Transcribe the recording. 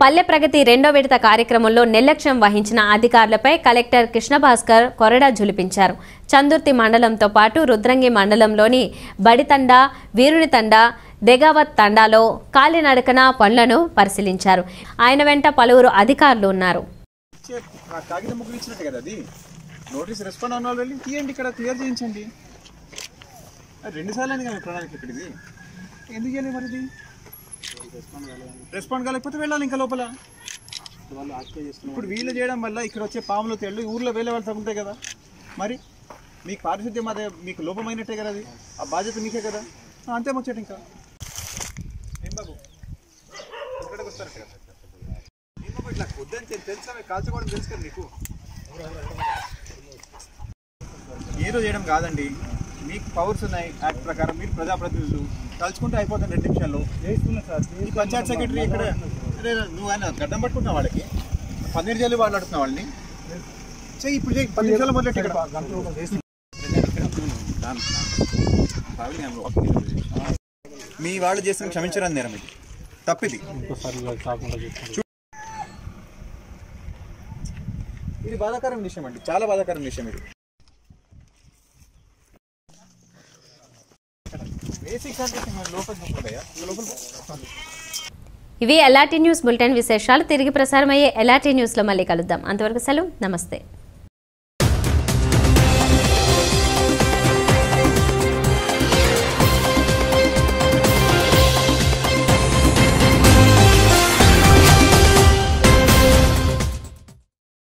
పల్లె ప్రగతి రెండో విడత కార్యక్రమంలో నిర్లక్ష్యం వహించిన అధికారులపై కలెక్టర్ కృష్ణభాస్కర్ కొరడా జులిపించారు చందుర్తి మండలంతో పాటు రుద్రంగి మండలంలోని బడితండ వీరునితండ దెగావత్ తండాలో కాలినడకన పనులను పరిశీలించారు. ఆయన వెంట పలువురు అధికారులు ఉన్నారు. నోటీస్ రెస్పాండ్ అన్న వాళ్ళు తీయండి ఇక్కడ క్లియర్ చేయించండి. కానీ ప్రణాళిక ఇక్కడ ఇది ఎందుకు చేయలేదు మరి ఇది? రెస్పాండ్ కాలేకపోతే వెళ్ళాలి ఇంకా లోపల. ఇప్పుడు వీళ్ళు చేయడం వల్ల ఇక్కడ వచ్చే పాములు తెళ్ళు ఊర్లో వేలే వాళ్ళు తగ్గుతాయి కదా. మరి మీకు పారిశుద్ధ్యం అదే మీకు లోపమైనట్టే కదా అది? ఆ బాధ్యత మీకే కదా? అంతే ముచ్చట ఇంకా. ఏం బాబు? ఇక్కడికి వస్తారట కదా ఏం బాబు ఇట్లా వద్దని తెలు- తెలుసా? కాల్చుకోవడం తెలుసు కదా మీకు? ఏదో చేయడం కాదండి. మీకు పవర్స్ ఉన్నాయి యాక్ట్ ప్రకారం మీరు ప్రజాప్రతినిధులు. తలుచుకుంటే అయిపోతుంది రెండు నిమిషాల్లో. పంచాయత్ సెక్రటరీ ఇక్కడ నువ్వు ఆయన గడ్డం పట్టుకుంటున్నా వాళ్ళకి? పన్నీర్ జల్లి వాళ్ళు అడుగుతున్నా వాళ్ళని? చెయ్యి ఇప్పుడు చెయ్యి పది నిమిషాలు మొదలెట్టి ఇక్కడ. మీ వాళ్ళు చేసిన క్షమించరాని నేరం ఇది. తప్పిది. ఇది బాధాకరం విషయం అండి. చాలా బాధాకరం విషయం ఇది బేసిక్స్ అంటే లోపల చూసుకోలేయా లోపల ఇవి ఎలాటి న్యూస్ బులెటిన్ విశేషాలు. తిరిగి ప్రసారమయ్యే ఎలాటి న్యూస్లో మళ్ళీ కలుద్దాం. అంతవరకు సెలవు. నమస్తే.